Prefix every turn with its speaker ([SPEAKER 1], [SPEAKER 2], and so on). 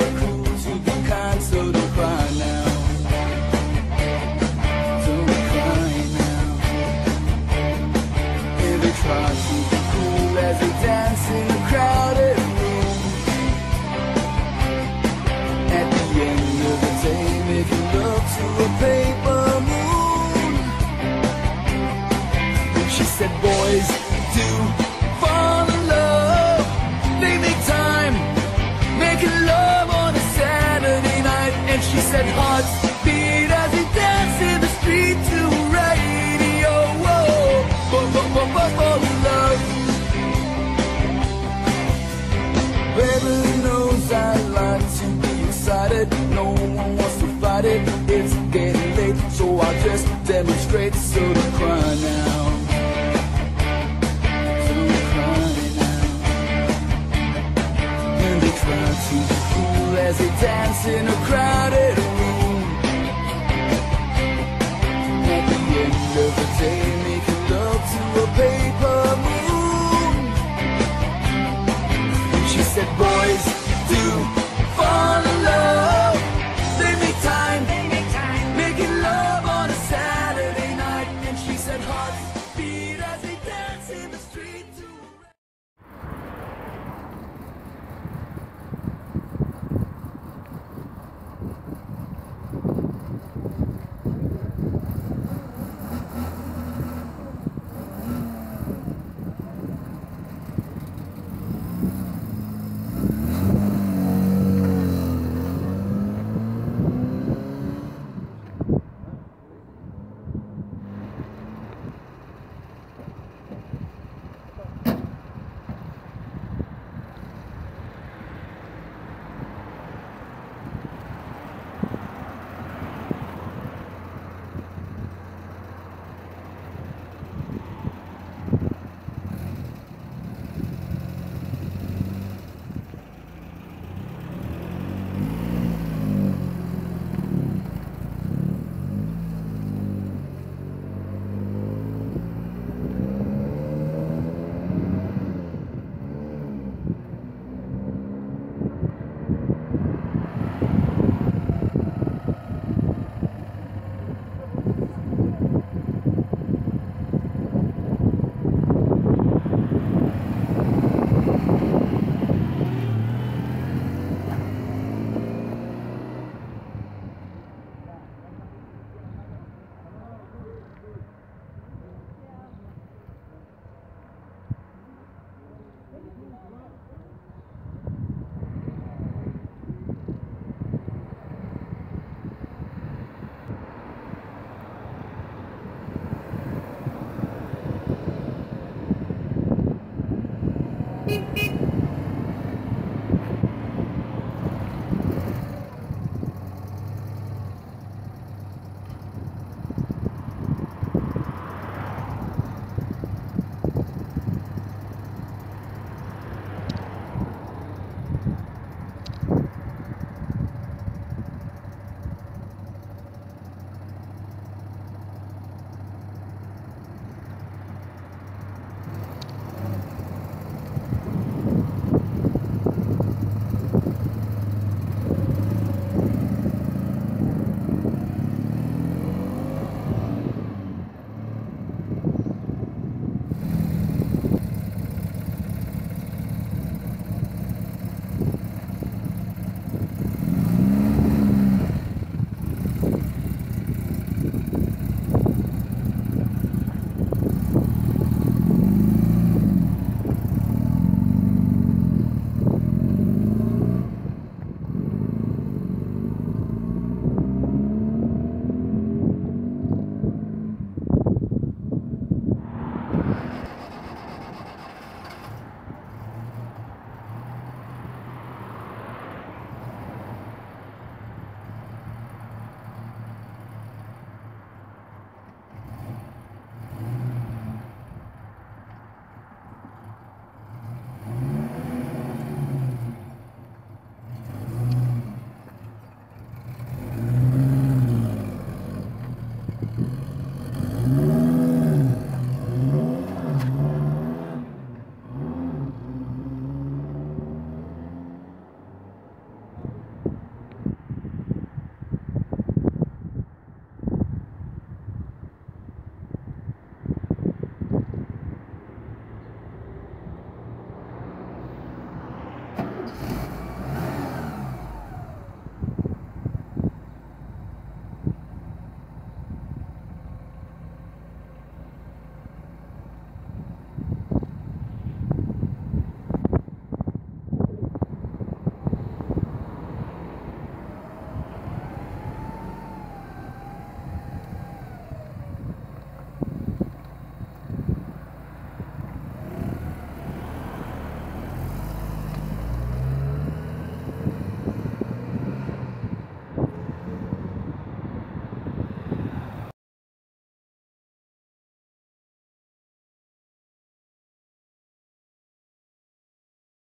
[SPEAKER 1] are our dress demonstrates so don't cry now. Don't cry now. And they try to be cool as they dance in a crowded room. At the end of the day making love to a paper moon. She said boys
[SPEAKER 2] beep, beep.